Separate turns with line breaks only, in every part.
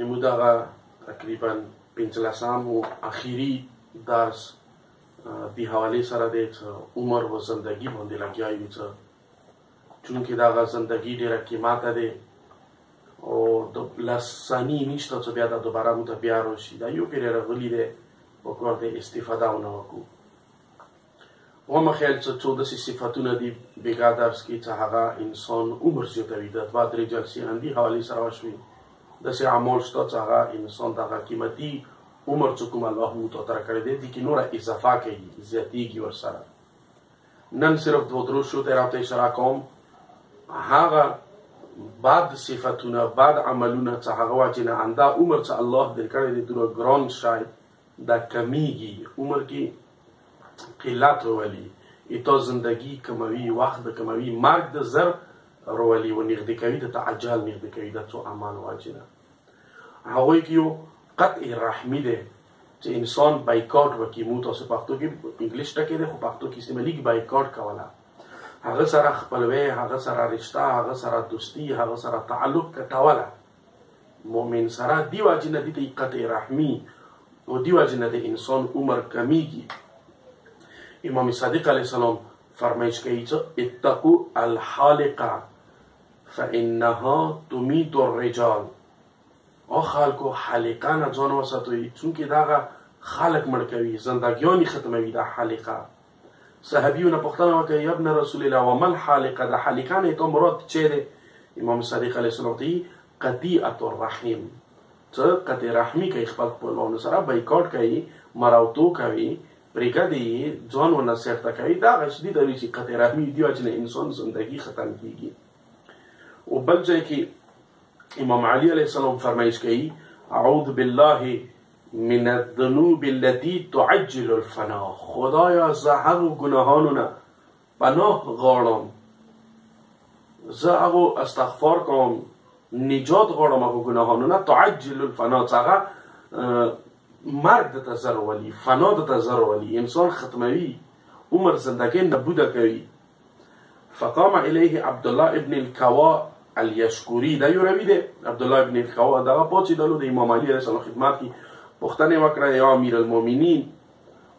امو دغه تقریبا پنځلسم او اخیری درس دی حواله سره د عمر او زندگی باندې لګیا یو څه چونکه دا زندگی ډیره قیمته ده او د لسانی نشته چې بیا دا دوباره مو ته بیا راشي دا یو پیره غلی ده وکړه د استفاده ونه وکړو ومه خیال څه څو داسې صفتونه دي بېګا درس کې چې هغه انسان عمر زیاتوي د دوه درې جلسې اندي حوالې سره وشوي داسې اعمال شته چې هغه انسان ته هغه قیمتي عمر چې کوم الله مو ته تر کړی دی دي کې نوره اضافه کوي زیاتېږي ورسره نن صرف دوه درو شو ته راته اشاره کوم هغه بعد صفتونه بعد عملونه چې هغه واجنه انده عمر چې الله درکړی دی دوره ګران شای دا کمیږي عمر کې قلت روالي ایتو زندگی کموي وخت د کموي مرګ د زر روالي و نږدې کوي د تعجل نږدې کوي د څو اعمال واجنه هغه کې یو قطع رحمی ده چې انسان بایکاټ وکي مو تاسو پښتو کې انګلیش ټکی ده خو پښتو کې استعمالي بایکاټ کوله هغه سره خپلوي هغه سره رشتہ هغه سره دوستي هغه سره تعلق کټوله مؤمن سره دی واجب نه دي قطع رحمی او دی واجب نه د انسان عمر کمیږي امام صادق علیه السلام فرمایش کوي چې اتقوا الحالقه فانها تميت الرجال او خلکو حلقه نه ځان وساتوي چونکه داغه خلق مړ کوي زندګیانی ختموي دا حلقه صحابیونه پوښتنه وکړه یا ابن رسول الله ومن حالقه د حالقانه ته مراد چه ده امام صادق علیه السلام ته قطیعه الرحیم ته قطع رحمی کوي خپل خپلوانو سره بایکاټ کوي مراوتو کوي پرېګه دی ځان و نصیحت ته کوي دا غش دي د چې قطع رحمی دی چې انسان زندگی ختم کیږي او بل ځای کې امام علی علیه السلام فرمایش کوي اعوذ بالله من الذنوب التي تعجل الفنا خدایا زه هغو ګناهانو نه پناه غواړم زه هغو استغفار کوم نجات غواړم هغو ګناهانو نه تعجل الفنا څخه مرګ د تزر ولی فنا د تزر ولی انسان ختموي عمر زندګی نبوده کوي فقام الیه عبدالله ابن الکوا الیشکوری دا یو راوی دی عبدالله ابن الکوا دغه پاڅېدلو د امام علي علیه السلام خدمت کې پوښتنه وکړه یا امیر المؤمنین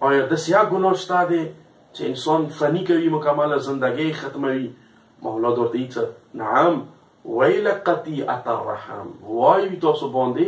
آیا داسې یا ګناه شته دی چې انسان فني کوي مکمله زندګۍ ختموي مولا ورته هیڅ نعم ویل قطیعت الرحم وایي تاسو باندې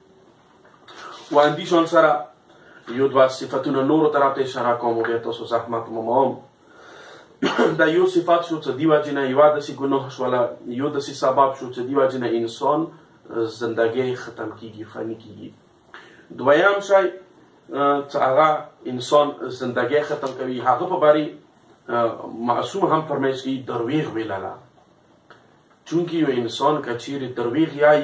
واندی شون سره یو دوا صفاتونه نور تر پیش را کوم او ته سو زحمت ممام دا یو صفات شو چې دیوا جنا یو د سی ګناه شو ولا یو د سی سبب شو چې دیوا جنا انسان زندګی ختم کیږي فانی کیږي دویم شای چې هغه انسان زندګی ختم کوي هغه په باري معصوم هم فرمایي چې درویغ ویلاله چونکی یو انسان کچیر درویغ یای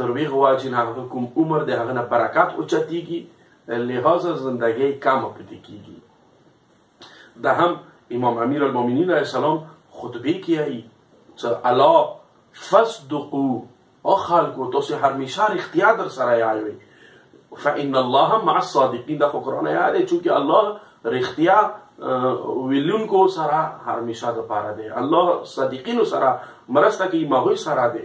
درویغ وا چې نه هغه کوم عمر د هغه نه برکات اوچتیږي لهذا زندګي کم پدې کیږي دا هم امام امیر المؤمنین علیه السلام خطبه کیایي چې الا فصدقو او خلکو تاسو همیشه اختیار در سره یاوي فإن الله مع الصادقین دا خو قرآن یاده چونکه الله رښتیا ویلونکو سره همیشه د پاره دی الله صادقینو سره مرسته کوي ماغوی سره دی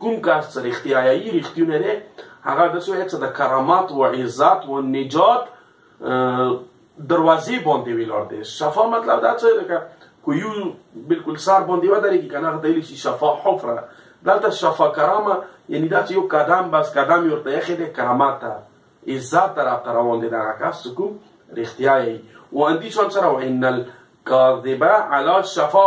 کوم کار چې رښتیايي رښتونه دی هغه د څه چې د کرامات او عزت او نجات دروازې باندې ویلار دی شفا مطلب دا څه دی کو یو بالکل سار باندې ودرېږي کنه هغه دی چې شفا حفره دلته شفا کرامه یعنی دا چې یو قدم بس قدم یې ورته یخې دی کرامات ته عزت ته راته روان دی دغه کس چې کوم رښتیايي و اندیشان سره و ان الکاذبه علی شفا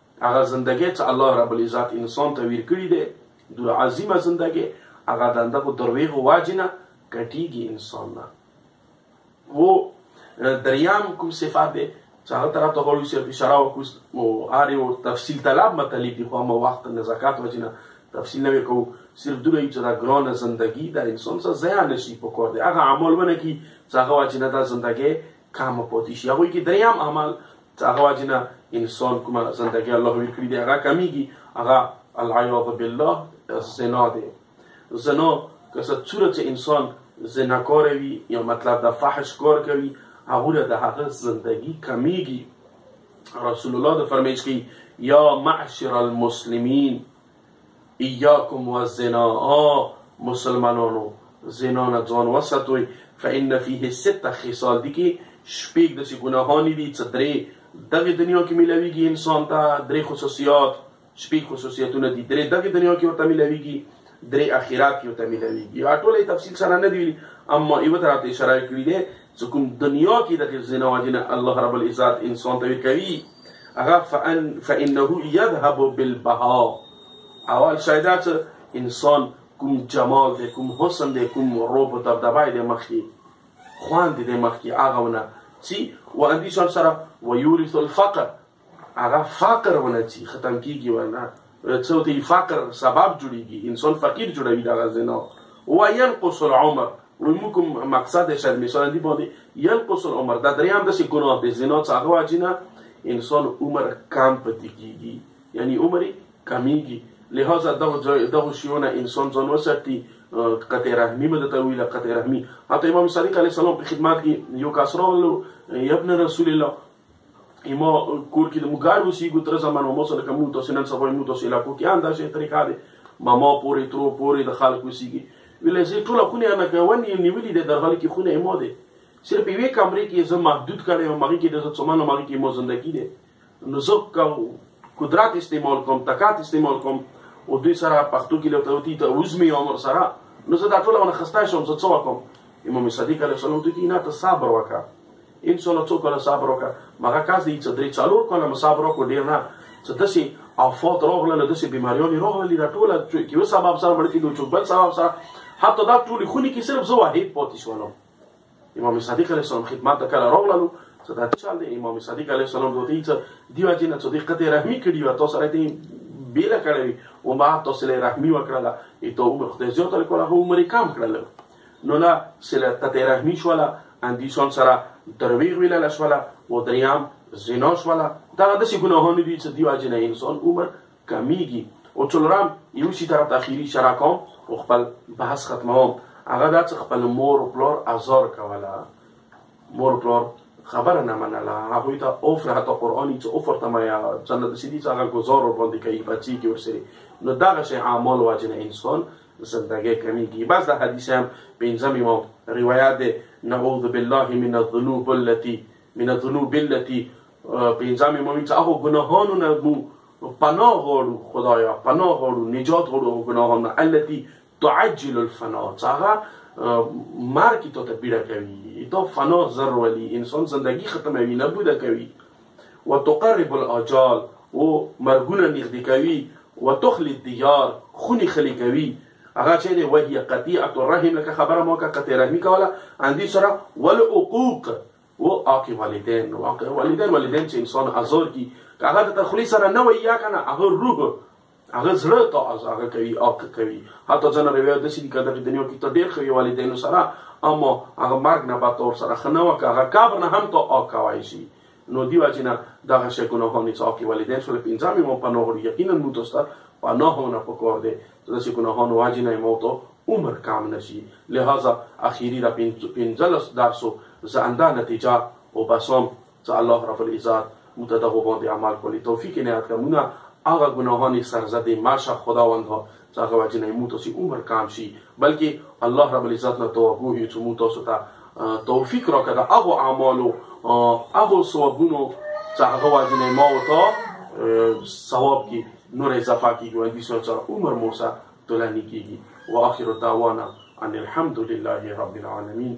هغه زندګي چې الله رب العزت انسان ته ویر کړی دی دور عظیمه زندګي هغه د اندغه درویغ واجنه کټیږي انسان نه وو دریام کوم صفات دی چې هغه طرف ته غوړي صرف اشاره وکړو او آره او تفصیل طلب مطلب دی خو ما وخت نه زکات وجنه تفصیل نه وکړو صرف دوی چې دا ګران زندگی د انسان سره ضایع نشي په کور دی هغه عمل ونه کی چې هغه وجنه دا زندگی کامه پاتې شي هغوی کې دریم عمل چې هغه وجې نه انسان کومه زندګي الله ویل کړي دی هغه کمیږي هغه العیاذ بالله زنا دی زنا که څه څوره چې انسان زناکار وي یا مطلب د فحش کار کوي هغه د هغه زندگی کمیږي رسول الله د فرمایش کی یا معشر المسلمین ایاکم و الزنا آه مسلمانانو زنا نه ځان وساتوي فإن فيه ست خصال دي کې شپږ داسې ګناهانې دي چې درې دغه دنیا کې ملاویږي انسان ته درې خصوصیات شپږ خصوصیتونه دي درې دغه دنیا کې ورته ملاویږي درې اخرات کې ورته ملاویږي ټول تفصیل سره نه دی اما یو تر ته اشاره کړی دی چې کوم دنیا کې د ځینې واجنه الله رب العزت انسان ته کوي هغه فان فانه يذهب بالبهاء اول شایدا چې انسان کوم جمال دی کوم حسن دی کوم روب او دبدبه دی مخکي خوان دی مخکي هغه ونه چې و اندیشان سره ويورث الفقر هغه فقر ونه چی ختم کیږي ونه څو ته فقر سبب جوړیږي انسان فقیر جوړوي دا غزنه او ينقص العمر ومکم مقصد شر مثال دی باندې ينقص العمر دا دریم د ګناه د زنا څخه واجنه انسان عمر کم پتی کیږي یعنی عمر کمیږي لہذا دغه ځای دغه شیونه انسان ځان وساتي قطع رحمی مده ته ویله قطع رحمی حتی امام صادق علیه السلام په خدمت کې یو کس راغلو ابن رسول الله ای ما کور کې د مګار وسیګو تر زمانه مو سره کوم تاسو نن سبا مو تاسو علاقو کې اندازې طریقه ده ماما پورې ترو پورې د خلکو وسیګي ویلې زه ټول خونه نه کوم یې نیولې ده درغل کې خونه مو ده صرف یوې کمرې کې زه محدود کړی او مګي کې د څومره مګي کې مو زندگی ده نو زه کوم قدرت استعمال کوم طاقت استعمال کوم او دوی سره پښتو کې لته وتی ته وزمي عمر سره نو زه دا ټول ونه خسته شوم زه څه وکم امام صادق علیه السلام ته کې نه ته صبر وکړه ان شاء الله څو کله صبر وکړه مګه کاس دی چې درې څلور کله صبر وکړو ډیر نه چې دسی او فوت راغله له دسی بیماریونی راغله دا ټول چې یو سبب سره مړ کیدو چې بل سبب سره حتی دا ټول خونی کې صرف زه واحد پاتې شوم امام صادق علیه السلام خدمت ته کله راغله چې دا چل دی امام صادق علیه السلام دوی چې دیو جن چې دقت رحمی کړی و تاسو سره دی بیره کړی و ما تاسو له رحمی وکړه ای ته عمر خدای زیات کړه هو عمر کم کړل نو لا سله تته رحمی شولا اندیشون سره درویغ ویلاله شولا او دریام زنا شولا دا داسې ګناهونه دي چې دیو اجنه انسان عمر کمیږي او څلورم یو شي طرف اخیری شراکام او خپل بحث ختموم هغه دا چې خپل مور او پلار ازار کوله مور او پلار خبره نه منله هغوی ته اوفر حتی قرآني چې اوفر ته مایا جنت سیدي چې هغه ګزار ورباندې کوي بچي کې ورسري نو دغه شی اعمال واجنه انسان زندګۍ کمیږي بس د حدیث هم پنځم امام روایت دی نعوذ بالله من الذنوب التي من الذنوب التي پنځم امام چې هغه ګناهانو نه مو پناه غواړو خدایا پناه غواړو نجات غواړو ګناهانو نه التي تعجل الفنا څنګه مرګ ته ته پیډه کوي دا فنا زر ولي انسان زندگی ختموي نه بوده کوي وتقرب الاجال او مرګونه نږدې کوي وتخلي الديار خوني خلي کوي هغه چې دی وهي قطيعه الرحم لکه خبره مو کا قطيع رحمي کوله اندي سره والعقوق او عاقب والدين عاقب والدين والدين چې انسان ازور کی هغه د تخلي سره نه وي یا کنه هغه روح هغه زړه ته هغه کوي او که کوي حتی ځنه روایت دسی دي کده دنیا کې ته ډېر خوي والدینو سره اما هغه مرګ نه بعد اور سره خنه وکه هغه قبر نه هم ته او کوي شي نو دی واجینا دغه شی ګناهونه څو کې والدین سره پنځه مې مو پناه ور یقینا مو تاسو ته پناهونه پکور دي د شي ګناهونه واجینا مو ته عمر کام نشي لہذا اخیری را پنځلس درسو زنده نتیجه او بسوم ځه الله رب العزت او ته دغه باندې عمل کولی توفیق نهایت که مونږ هغه ګناهان سرزده ماشه خداوند ها چې هغه وجه نه مو تاسو عمر کم شي بلکې الله رب العزت نه دعا کوي چې مو تاسو ته توفیق راکړه د هغو اعمالو هغو ثوابونو چې هغه وجه نه ما او تا ثواب کې نور اضافه کیږي او دې سره عمر مو سره تلانی کیږي واخر دعوانا ان الحمد لله رب العالمین